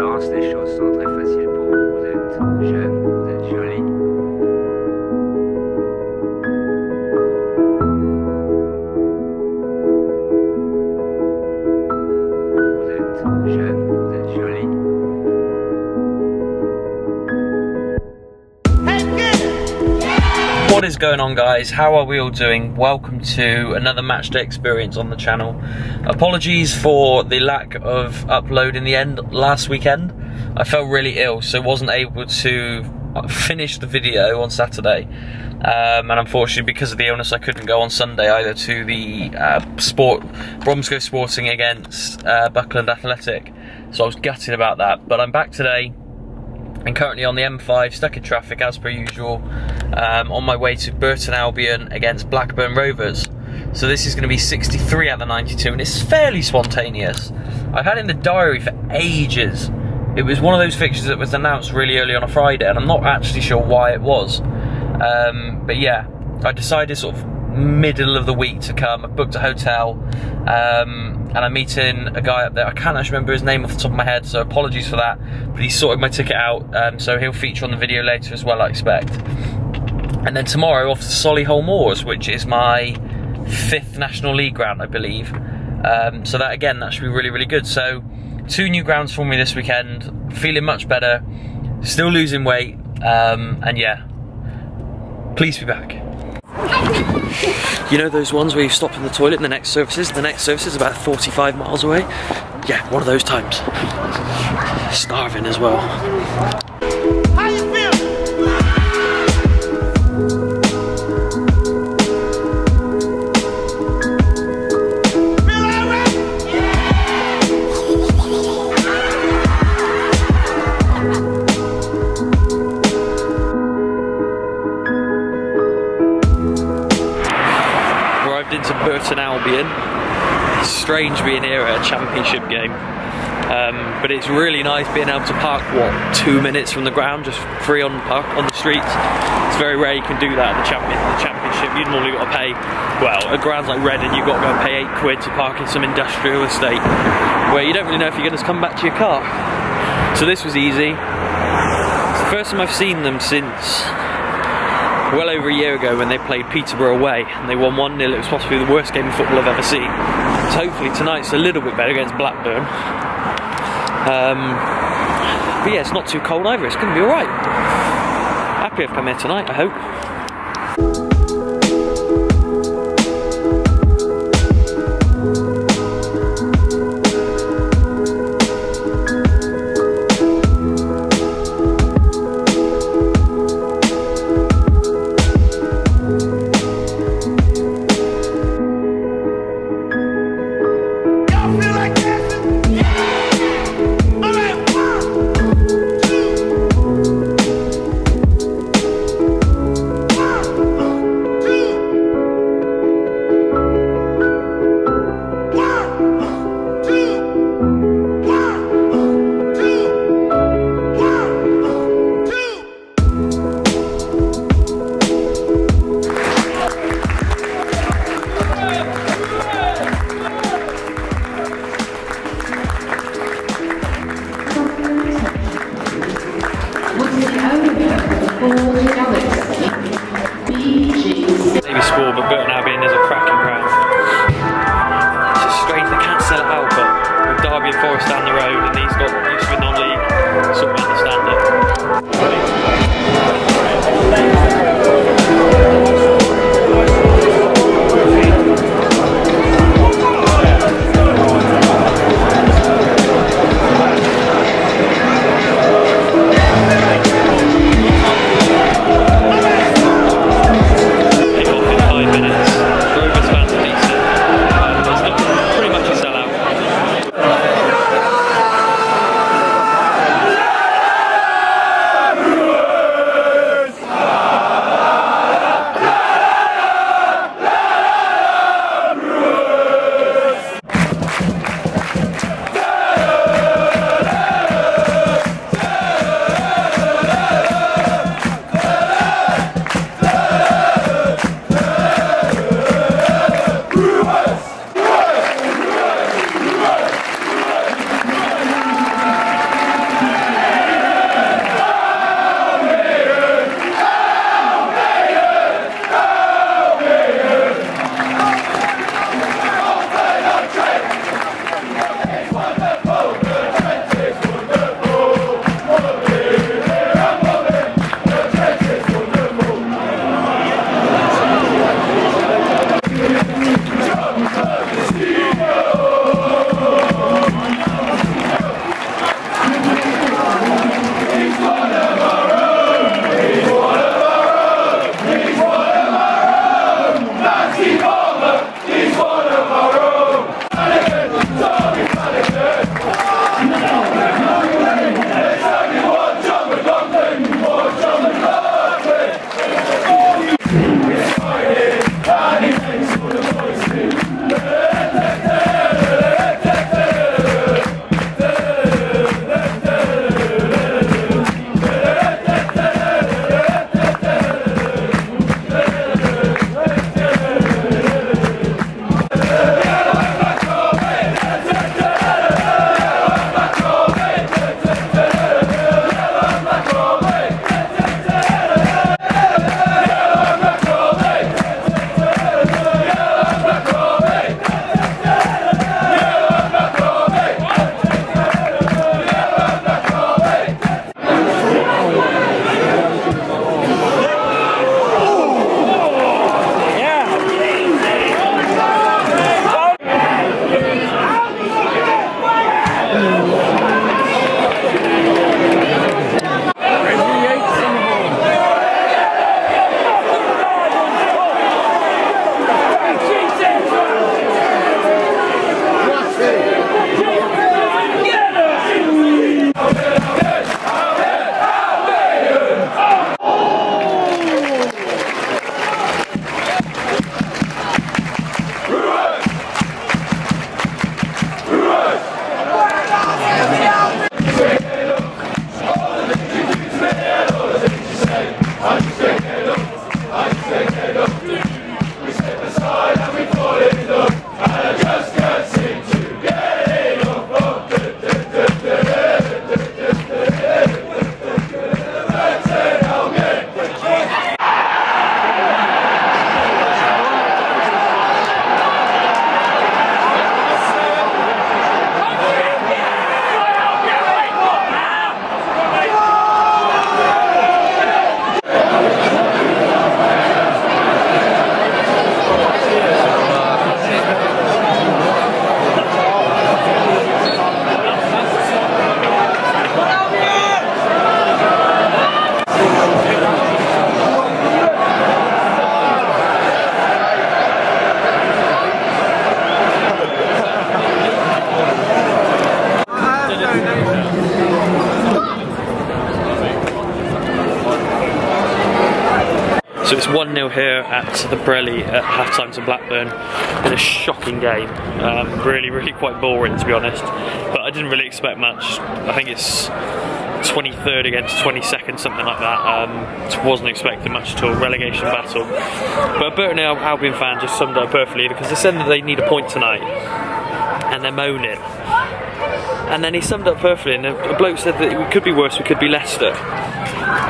expérience, les choses sont très faciles pour vous. Vous êtes jeune, What is going on guys? How are we all doing? Welcome to another matchday experience on the channel. Apologies for the lack of upload in the end last weekend. I felt really ill so wasn't able to finish the video on Saturday. Um, and unfortunately because of the illness I couldn't go on Sunday either to the uh, sport Bromsgrove Sporting against uh, Buckland Athletic. So I was gutted about that. But I'm back today and currently on the M5, stuck in traffic as per usual, um, on my way to Burton Albion against Blackburn Rovers. So this is going to be 63 out of the 92, and it's fairly spontaneous. I've had in the diary for ages. It was one of those fixtures that was announced really early on a Friday, and I'm not actually sure why it was. Um, but yeah, I decided sort of middle of the week to come. I booked a hotel, um, and I'm meeting a guy up there. I can't actually remember his name off the top of my head, so apologies for that. But he's sorted my ticket out, um, so he'll feature on the video later as well, I expect. And then tomorrow off to Solihull Moors, which is my fifth National League ground, I believe. Um, so that again, that should be really, really good. So two new grounds for me this weekend. Feeling much better. Still losing weight, um, and yeah, please be back. You know those ones where you stop in the toilet and the next service is the next service is about 45 miles away? Yeah, one of those times. Starving as well. Albion. Strange being here at a championship game. Um, but it's really nice being able to park, what, two minutes from the ground, just free on park on the streets. It's very rare you can do that at the, champion, the championship. You'd normally got to pay, well, at grounds like Reading, you've got to go and pay eight quid to park in some industrial estate where you don't really know if you're going to come back to your car. So this was easy. It's the first time I've seen them since well over a year ago when they played Peterborough away and they won 1 0. It was possibly the worst game of football I've ever seen. So hopefully tonight's a little bit better against Blackburn. Um, but yeah, it's not too cold either. It's going to be alright. Happy I've come here tonight, I hope. 1 0 here at the Pirelli at half time to Blackburn in a shocking game. Um, really, really quite boring to be honest, but I didn't really expect much. I think it's 23rd against 22nd, something like that. Um, wasn't expecting much at all. Relegation battle. But a Burton Albion fan just summed up perfectly because they said that they need a point tonight and they're moaning. And then he summed up perfectly, and a bloke said that we could be worse, we could be Leicester.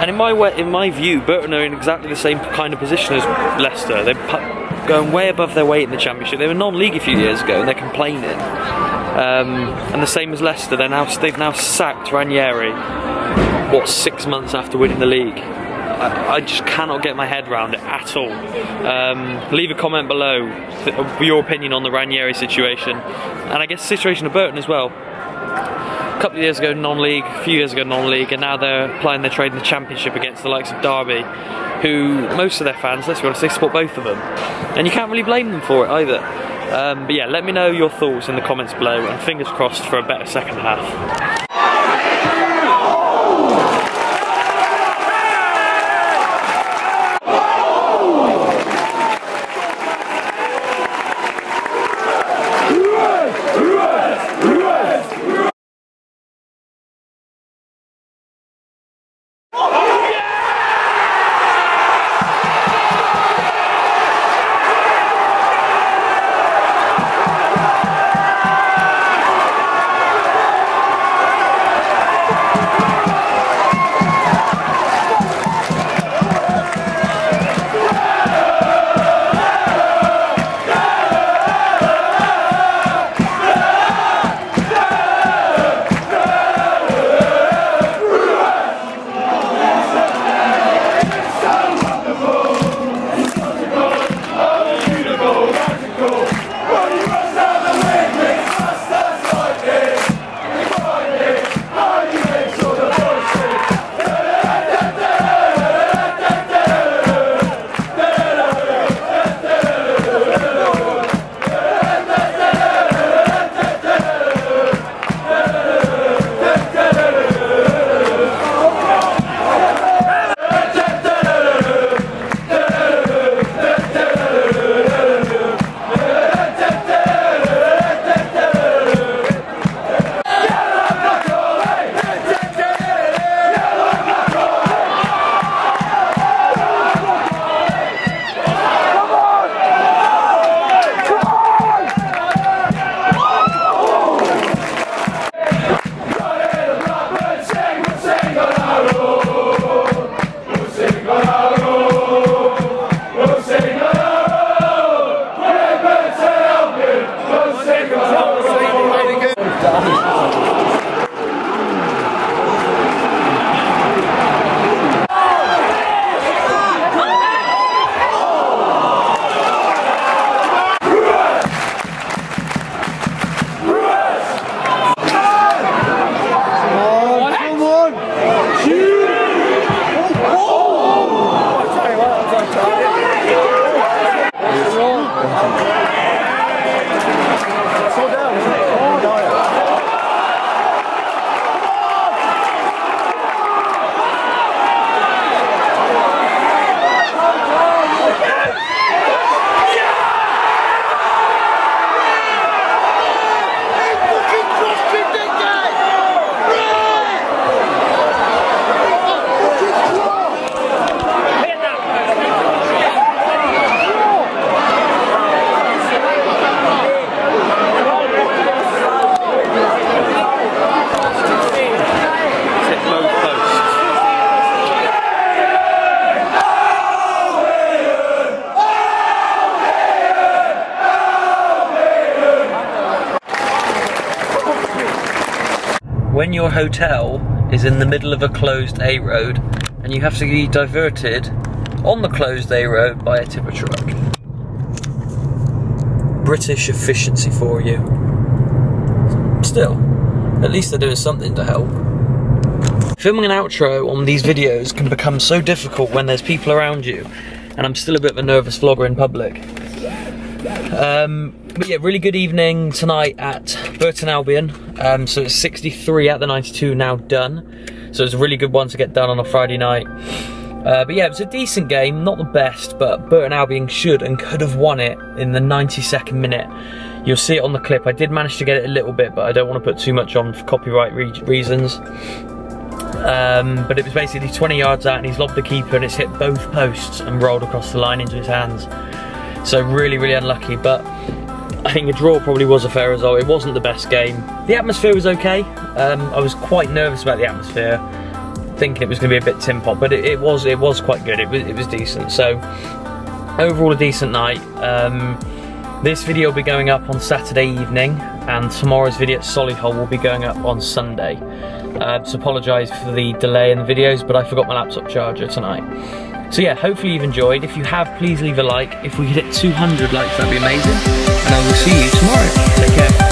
And in my way, in my view, Burton are in exactly the same kind of position as Leicester. They're going way above their weight in the Championship. They were non-league a few years ago, and they're complaining. Um, and the same as Leicester, they're now they've now sacked Ranieri. What six months after winning the league? I, I just cannot get my head around it at all. Um, leave a comment below your opinion on the Ranieri situation, and I guess the situation of Burton as well. A couple of years ago non-league, a few years ago non-league, and now they're playing their trade in the Championship against the likes of Derby, who most of their fans, let's be honest, they support both of them, and you can't really blame them for it either. Um, but yeah, let me know your thoughts in the comments below, and fingers crossed for a better second half. When your hotel is in the middle of a closed A road and you have to be diverted on the closed A road by a tipper truck. British efficiency for you. Still, at least they're doing something to help. Filming an outro on these videos can become so difficult when there's people around you, and I'm still a bit of a nervous vlogger in public. Um, but yeah, really good evening tonight at Burton Albion. Um, so it's 63 at the 92 now done. So it's a really good one to get done on a Friday night. Uh, but yeah, it was a decent game, not the best, but Burton Albion should and could have won it in the 92nd minute. You'll see it on the clip. I did manage to get it a little bit, but I don't want to put too much on for copyright re reasons. Um, but it was basically 20 yards out and he's lobbed the keeper and it's hit both posts and rolled across the line into his hands. So really, really unlucky, but I think a draw probably was a fair result. It wasn't the best game. The atmosphere was okay. Um, I was quite nervous about the atmosphere thinking it was going to be a bit tin pot, but it, it, was it was quite good. It was it was decent. So overall, a decent night. Um, this video will be going up on Saturday evening, and tomorrow's video at Solihull will be going up on Sunday. Uh, so apologise for the delay in the videos, but I forgot my laptop charger tonight. So yeah, hopefully you've enjoyed. If you have, please leave a like. If we hit 200 likes, that'd be amazing. And I will see you tomorrow. Take care.